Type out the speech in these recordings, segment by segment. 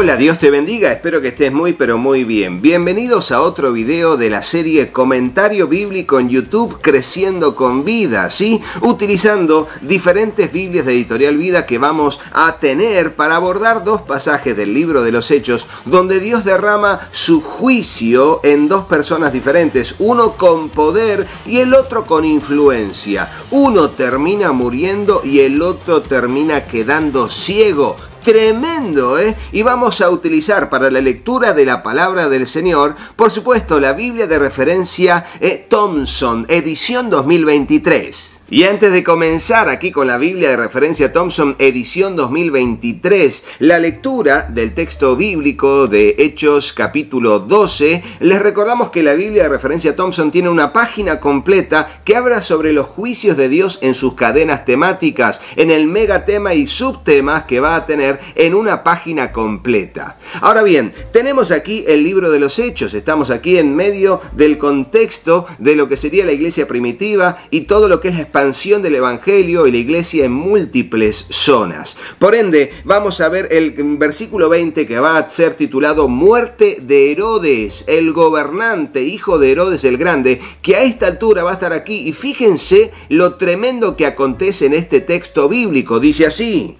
Hola, Dios te bendiga, espero que estés muy pero muy bien. Bienvenidos a otro video de la serie Comentario Bíblico en YouTube Creciendo con Vida, ¿sí? Utilizando diferentes Biblias de Editorial Vida que vamos a tener para abordar dos pasajes del libro de los Hechos donde Dios derrama su juicio en dos personas diferentes, uno con poder y el otro con influencia. Uno termina muriendo y el otro termina quedando ciego tremendo, ¿eh? Y vamos a utilizar para la lectura de la palabra del Señor, por supuesto, la Biblia de referencia eh, Thompson, edición 2023. Y antes de comenzar aquí con la Biblia de referencia Thompson, edición 2023, la lectura del texto bíblico de Hechos capítulo 12, les recordamos que la Biblia de referencia Thompson tiene una página completa que habla sobre los juicios de Dios en sus cadenas temáticas, en el megatema y subtemas que va a tener en una página completa. Ahora bien, tenemos aquí el libro de los Hechos, estamos aquí en medio del contexto de lo que sería la iglesia primitiva y todo lo que es la expansión del Evangelio y la iglesia en múltiples zonas. Por ende, vamos a ver el versículo 20 que va a ser titulado Muerte de Herodes, el gobernante, hijo de Herodes el Grande, que a esta altura va a estar aquí. Y fíjense lo tremendo que acontece en este texto bíblico. Dice así.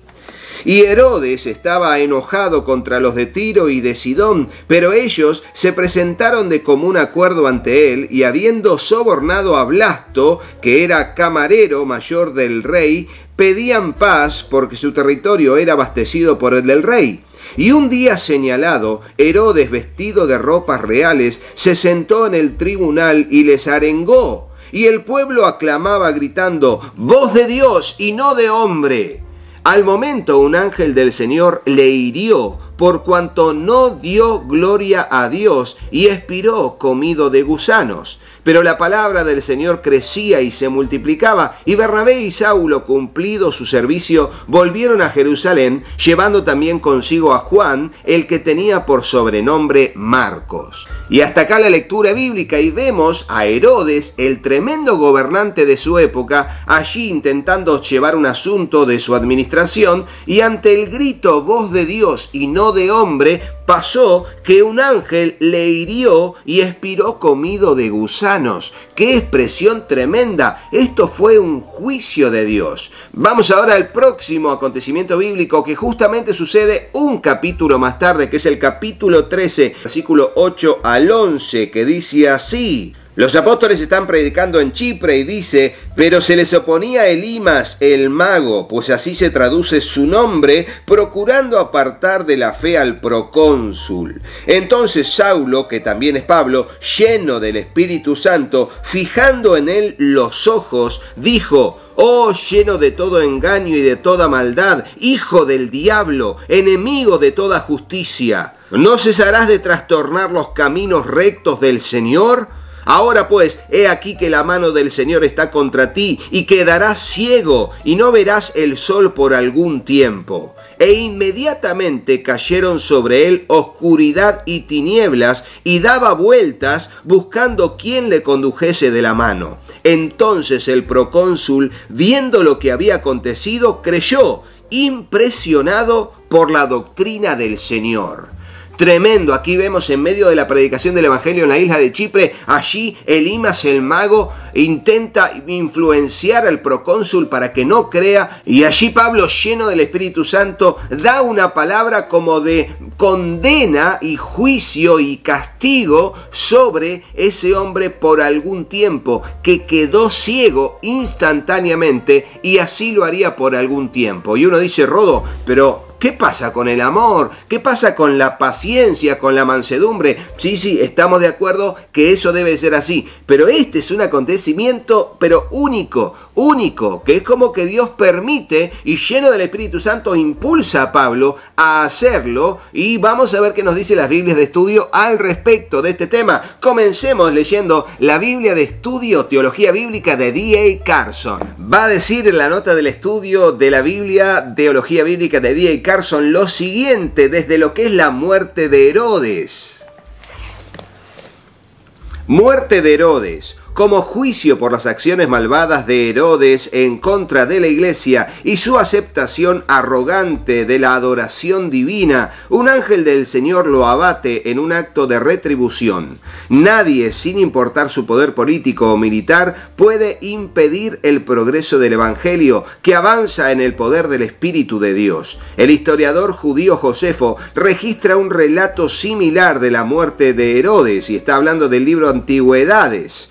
Y Herodes estaba enojado contra los de Tiro y de Sidón, pero ellos se presentaron de común acuerdo ante él, y habiendo sobornado a Blasto, que era camarero mayor del rey, pedían paz porque su territorio era abastecido por el del rey. Y un día señalado, Herodes, vestido de ropas reales, se sentó en el tribunal y les arengó. Y el pueblo aclamaba gritando, voz de Dios y no de hombre. Al momento un ángel del Señor le hirió por cuanto no dio gloria a Dios y expiró comido de gusanos. Pero la palabra del Señor crecía y se multiplicaba, y Bernabé y Saulo, cumplido su servicio, volvieron a Jerusalén, llevando también consigo a Juan, el que tenía por sobrenombre Marcos. Y hasta acá la lectura bíblica y vemos a Herodes, el tremendo gobernante de su época, allí intentando llevar un asunto de su administración, y ante el grito voz de Dios y no de hombre, pasó que un ángel le hirió y expiró comido de gusanos. ¡Qué expresión tremenda! Esto fue un juicio de Dios. Vamos ahora al próximo acontecimiento bíblico que justamente sucede un capítulo más tarde, que es el capítulo 13, versículo 8 al 11, que dice así. Los apóstoles están predicando en Chipre y dice, pero se les oponía Elimas, el mago, pues así se traduce su nombre, procurando apartar de la fe al procónsul. Entonces Saulo, que también es Pablo, lleno del Espíritu Santo, fijando en él los ojos, dijo, Oh, lleno de todo engaño y de toda maldad, hijo del diablo, enemigo de toda justicia. ¿No cesarás de trastornar los caminos rectos del Señor? Ahora pues, he aquí que la mano del Señor está contra ti y quedarás ciego y no verás el sol por algún tiempo. E inmediatamente cayeron sobre él oscuridad y tinieblas y daba vueltas buscando quien le condujese de la mano. Entonces el procónsul, viendo lo que había acontecido, creyó, impresionado por la doctrina del Señor. Tremendo, aquí vemos en medio de la predicación del Evangelio en la isla de Chipre, allí Elimas el mago intenta influenciar al procónsul para que no crea y allí Pablo lleno del Espíritu Santo da una palabra como de condena y juicio y castigo sobre ese hombre por algún tiempo que quedó ciego instantáneamente y así lo haría por algún tiempo. Y uno dice, Rodo, pero ¿Qué pasa con el amor? ¿Qué pasa con la paciencia, con la mansedumbre? Sí, sí, estamos de acuerdo que eso debe ser así. Pero este es un acontecimiento, pero único, único, que es como que Dios permite y lleno del Espíritu Santo impulsa a Pablo a hacerlo. Y vamos a ver qué nos dice las Biblias de estudio al respecto de este tema. Comencemos leyendo la Biblia de estudio Teología Bíblica de D.A. Carson. Va a decir en la nota del estudio de la Biblia Teología Bíblica de D.A. Carson lo siguiente desde lo que es la muerte de Herodes. Muerte de Herodes. Como juicio por las acciones malvadas de Herodes en contra de la iglesia y su aceptación arrogante de la adoración divina, un ángel del Señor lo abate en un acto de retribución. Nadie, sin importar su poder político o militar, puede impedir el progreso del Evangelio que avanza en el poder del Espíritu de Dios. El historiador judío Josefo registra un relato similar de la muerte de Herodes y está hablando del libro Antigüedades.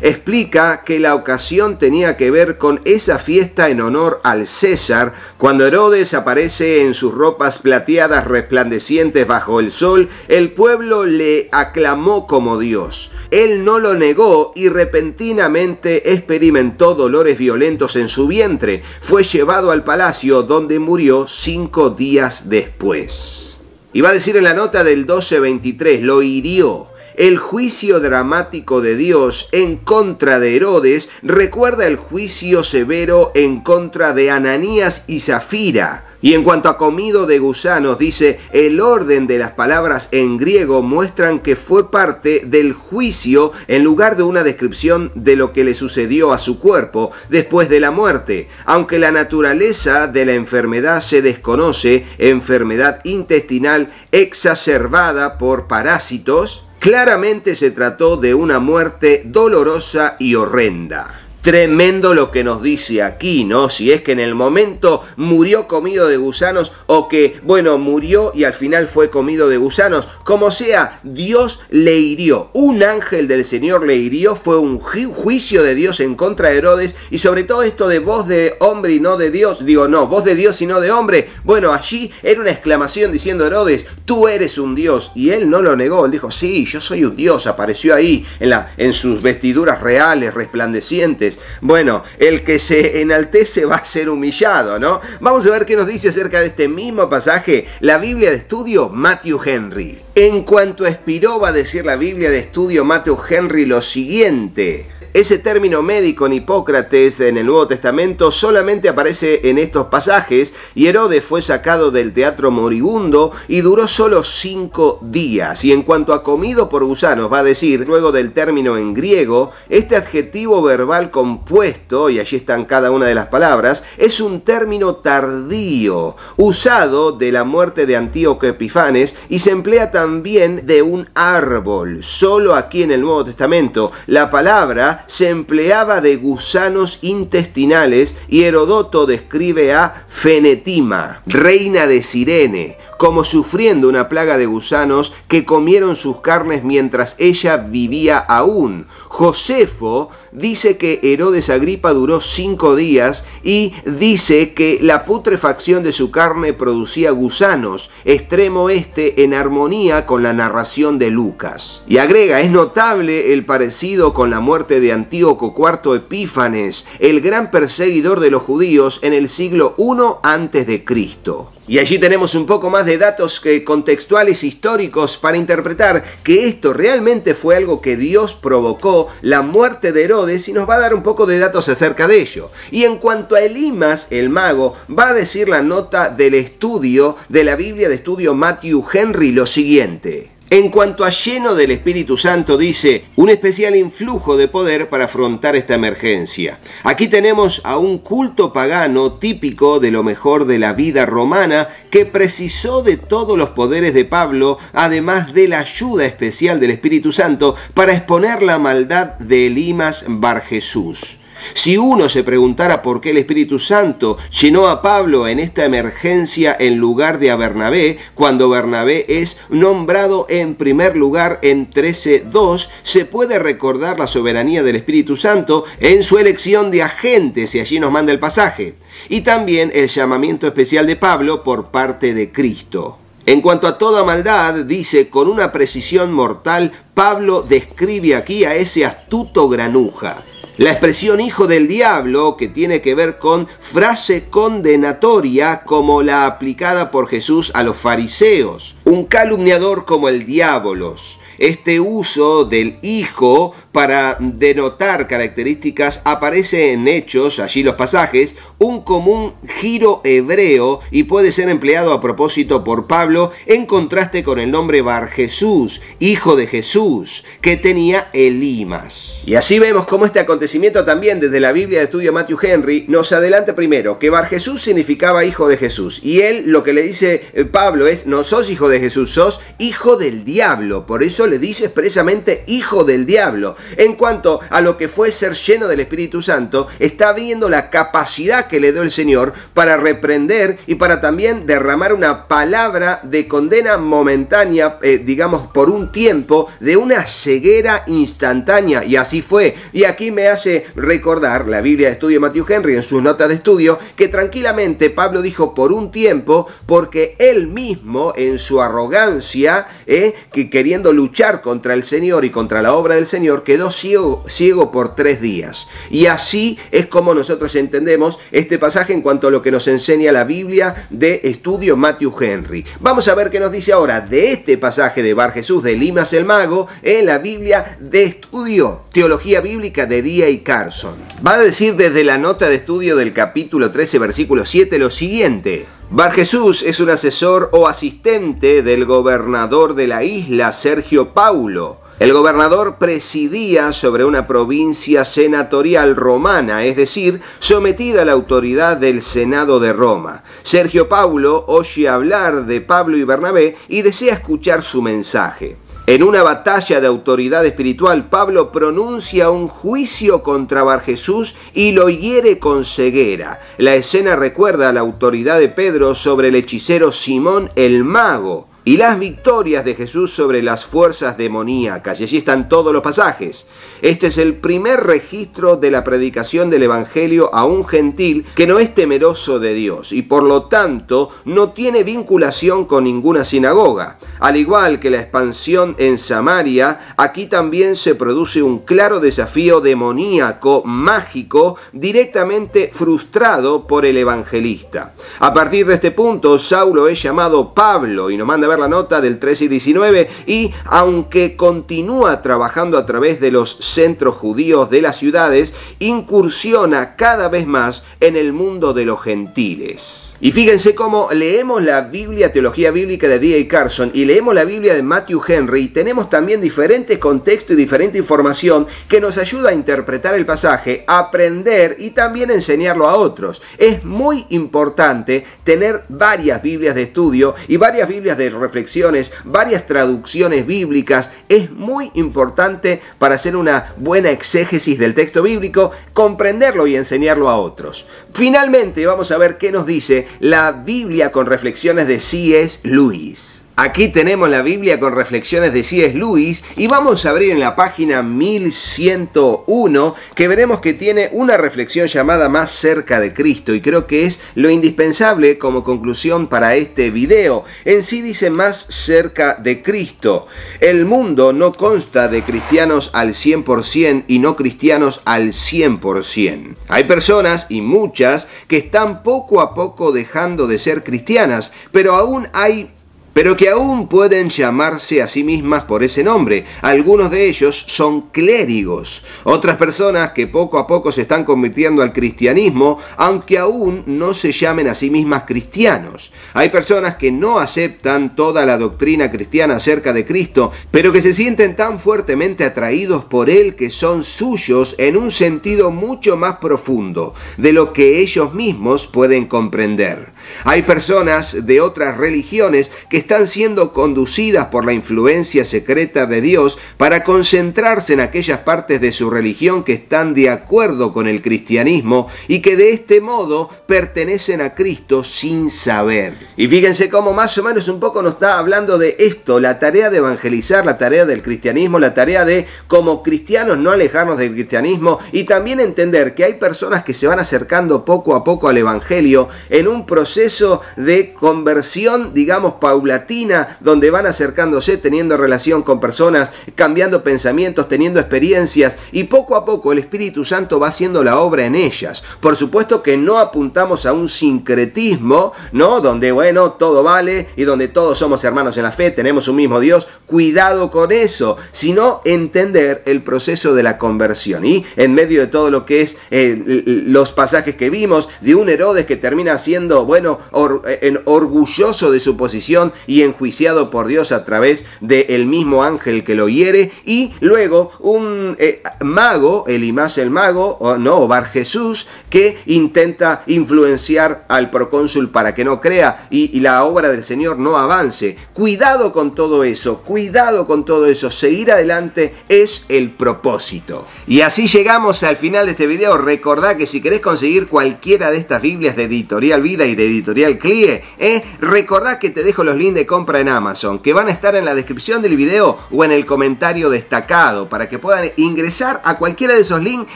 Explica que la ocasión tenía que ver con esa fiesta en honor al César, cuando Herodes aparece en sus ropas plateadas resplandecientes bajo el sol, el pueblo le aclamó como Dios. Él no lo negó y repentinamente experimentó dolores violentos en su vientre. Fue llevado al palacio donde murió cinco días después. Y va a decir en la nota del 1223, lo hirió el juicio dramático de Dios en contra de Herodes recuerda el juicio severo en contra de Ananías y Zafira. Y en cuanto a comido de gusanos, dice, el orden de las palabras en griego muestran que fue parte del juicio en lugar de una descripción de lo que le sucedió a su cuerpo después de la muerte. Aunque la naturaleza de la enfermedad se desconoce, enfermedad intestinal exacerbada por parásitos, Claramente se trató de una muerte dolorosa y horrenda. Tremendo lo que nos dice aquí, ¿no? Si es que en el momento murió comido de gusanos o que, bueno, murió y al final fue comido de gusanos. Como sea, Dios le hirió. Un ángel del Señor le hirió. Fue un juicio de Dios en contra de Herodes. Y sobre todo esto de voz de hombre y no de Dios. Digo, no, voz de Dios y no de hombre. Bueno, allí era una exclamación diciendo Herodes, tú eres un Dios. Y él no lo negó. Él dijo, sí, yo soy un Dios. Apareció ahí en, la, en sus vestiduras reales, resplandecientes bueno, el que se enaltece va a ser humillado, ¿no? Vamos a ver qué nos dice acerca de este mismo pasaje la Biblia de estudio Matthew Henry. En cuanto expiró va a decir la Biblia de estudio Matthew Henry lo siguiente. Ese término médico en Hipócrates en el Nuevo Testamento solamente aparece en estos pasajes y Herodes fue sacado del teatro moribundo y duró solo cinco días. Y en cuanto a comido por gusanos, va a decir, luego del término en griego, este adjetivo verbal compuesto, y allí están cada una de las palabras, es un término tardío, usado de la muerte de Antíoco Epifanes y se emplea también de un árbol. Solo aquí en el Nuevo Testamento la palabra se empleaba de gusanos intestinales y Herodoto describe a Fenetima, reina de Sirene, como sufriendo una plaga de gusanos que comieron sus carnes mientras ella vivía aún. Josefo dice que Herodes Agripa duró cinco días y dice que la putrefacción de su carne producía gusanos, extremo este en armonía con la narración de Lucas. Y agrega, es notable el parecido con la muerte de Antíoco IV Epífanes, el gran perseguidor de los judíos en el siglo I antes de Cristo. Y allí tenemos un poco más de datos contextuales históricos para interpretar que esto realmente fue algo que Dios provocó, la muerte de Herodes, y nos va a dar un poco de datos acerca de ello. Y en cuanto a Elimas, el mago, va a decir la nota del estudio de la Biblia de estudio Matthew Henry lo siguiente. En cuanto a lleno del Espíritu Santo, dice, un especial influjo de poder para afrontar esta emergencia. Aquí tenemos a un culto pagano típico de lo mejor de la vida romana que precisó de todos los poderes de Pablo, además de la ayuda especial del Espíritu Santo para exponer la maldad de Elimas Bar Jesús. Si uno se preguntara por qué el Espíritu Santo llenó a Pablo en esta emergencia en lugar de a Bernabé, cuando Bernabé es nombrado en primer lugar en 13.2, se puede recordar la soberanía del Espíritu Santo en su elección de agentes, y allí nos manda el pasaje, y también el llamamiento especial de Pablo por parte de Cristo. En cuanto a toda maldad, dice con una precisión mortal, Pablo describe aquí a ese astuto granuja. La expresión hijo del diablo, que tiene que ver con frase condenatoria como la aplicada por Jesús a los fariseos, un calumniador como el diabolos, Este uso del hijo para denotar características aparece en Hechos, allí los pasajes, un común giro hebreo y puede ser empleado a propósito por Pablo en contraste con el nombre Bar Jesús, hijo de Jesús, que tenía Elimas. Y así vemos cómo este acontecimiento también desde la Biblia de estudio Matthew Henry nos adelanta primero que Bar Jesús significaba hijo de Jesús y él lo que le dice eh, Pablo es no sos hijo de Jesús, sos hijo del diablo, por eso dice expresamente hijo del diablo. En cuanto a lo que fue ser lleno del Espíritu Santo, está viendo la capacidad que le dio el Señor para reprender y para también derramar una palabra de condena momentánea, eh, digamos, por un tiempo, de una ceguera instantánea. Y así fue. Y aquí me hace recordar la Biblia de estudio de Matthew Henry en sus notas de estudio, que tranquilamente Pablo dijo por un tiempo, porque él mismo en su arrogancia, eh, que queriendo luchar contra el Señor y contra la obra del Señor, quedó ciego, ciego por tres días. Y así es como nosotros entendemos este pasaje en cuanto a lo que nos enseña la Biblia de estudio Matthew Henry. Vamos a ver qué nos dice ahora de este pasaje de Bar Jesús de Limas el Mago en la Biblia de estudio Teología Bíblica de Día y Carson. Va a decir desde la nota de estudio del capítulo 13 versículo 7 lo siguiente. Bar Jesús es un asesor o asistente del gobernador de la isla, Sergio Paulo. El gobernador presidía sobre una provincia senatorial romana, es decir, sometida a la autoridad del Senado de Roma. Sergio Paulo oye hablar de Pablo y Bernabé y desea escuchar su mensaje. En una batalla de autoridad espiritual, Pablo pronuncia un juicio contra Bar Jesús y lo hiere con ceguera. La escena recuerda a la autoridad de Pedro sobre el hechicero Simón el mago y las victorias de Jesús sobre las fuerzas demoníacas. Y allí están todos los pasajes. Este es el primer registro de la predicación del Evangelio a un gentil que no es temeroso de Dios y por lo tanto no tiene vinculación con ninguna sinagoga. Al igual que la expansión en Samaria, aquí también se produce un claro desafío demoníaco, mágico, directamente frustrado por el evangelista. A partir de este punto, Saulo es llamado Pablo y nos manda la nota del 13 y 19, y aunque continúa trabajando a través de los centros judíos de las ciudades, incursiona cada vez más en el mundo de los gentiles. Y fíjense cómo leemos la Biblia, Teología Bíblica de D.A. Carson, y leemos la Biblia de Matthew Henry, tenemos también diferentes contextos y diferente información que nos ayuda a interpretar el pasaje, aprender y también enseñarlo a otros. Es muy importante tener varias Biblias de estudio y varias Biblias de reflexiones, varias traducciones bíblicas. Es muy importante para hacer una buena exégesis del texto bíblico, comprenderlo y enseñarlo a otros. Finalmente vamos a ver qué nos dice la Biblia con reflexiones de C.S. Lewis. Aquí tenemos la Biblia con reflexiones de C.S. Lewis y vamos a abrir en la página 1101 que veremos que tiene una reflexión llamada Más cerca de Cristo y creo que es lo indispensable como conclusión para este video. En sí dice Más cerca de Cristo. El mundo no consta de cristianos al 100% y no cristianos al 100%. Hay personas y muchas que están poco a poco dejando de ser cristianas, pero aún hay pero que aún pueden llamarse a sí mismas por ese nombre. Algunos de ellos son clérigos, otras personas que poco a poco se están convirtiendo al cristianismo, aunque aún no se llamen a sí mismas cristianos. Hay personas que no aceptan toda la doctrina cristiana acerca de Cristo, pero que se sienten tan fuertemente atraídos por Él que son suyos en un sentido mucho más profundo de lo que ellos mismos pueden comprender. Hay personas de otras religiones que están siendo conducidas por la influencia secreta de Dios para concentrarse en aquellas partes de su religión que están de acuerdo con el cristianismo y que de este modo pertenecen a Cristo sin saber. Y fíjense cómo más o menos un poco nos está hablando de esto, la tarea de evangelizar, la tarea del cristianismo, la tarea de como cristianos no alejarnos del cristianismo y también entender que hay personas que se van acercando poco a poco al evangelio en un proceso proceso de conversión, digamos, paulatina, donde van acercándose, teniendo relación con personas, cambiando pensamientos, teniendo experiencias, y poco a poco el Espíritu Santo va haciendo la obra en ellas. Por supuesto que no apuntamos a un sincretismo, ¿no? Donde, bueno, todo vale y donde todos somos hermanos en la fe, tenemos un mismo Dios. Cuidado con eso, sino entender el proceso de la conversión. Y en medio de todo lo que es eh, los pasajes que vimos, de un Herodes que termina siendo, bueno, orgulloso de su posición y enjuiciado por Dios a través del mismo ángel que lo hiere, y luego un eh, mago, Elimas el mago, o no, Bar Jesús, que intenta influenciar al procónsul para que no crea y, y la obra del Señor no avance. Cuidado con todo eso, cuidado con todo eso, seguir adelante es el propósito. Y así llegamos al final de este video. Recordá que si querés conseguir cualquiera de estas Biblias de Editorial Vida y de Editorial Clie, eh, recordá que te dejo los links de compra en Amazon, que van a estar en la descripción del video o en el comentario destacado, para que puedan ingresar a cualquiera de esos links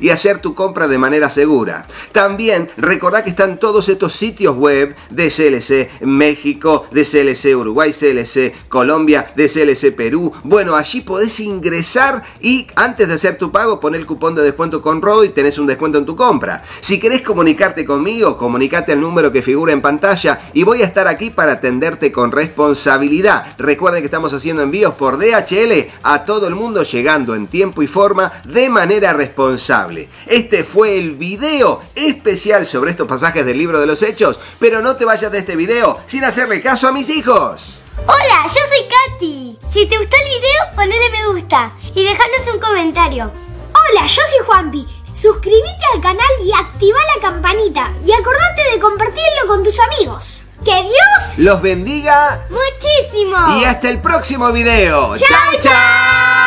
y hacer tu compra de manera segura. También recordá que están todos estos sitios web de CLC México, de CLC Uruguay, CLC Colombia, de CLC Perú. Bueno, allí podés ingresar y antes de hacer tu pago poner el cupón de descuento con Rodo y tenés un descuento en tu compra. Si querés comunicarte conmigo, comunicate al número que figura en pantalla y voy a estar aquí para atenderte con responsabilidad. Recuerden que estamos haciendo envíos por DHL a todo el mundo llegando en tiempo y forma de manera responsable. Este fue el video especial sobre estos pasajes del libro de los hechos, pero no te vayas de este video sin hacerle caso a mis hijos. Hola, yo soy Katy. Si te gustó el video, ponle me gusta y dejanos un comentario. Hola, yo soy Juanpi. Suscríbete al canal y activa la campanita. Y acordate con tus amigos. ¡Que Dios los bendiga muchísimo! Y hasta el próximo video. ¡Chao, chao!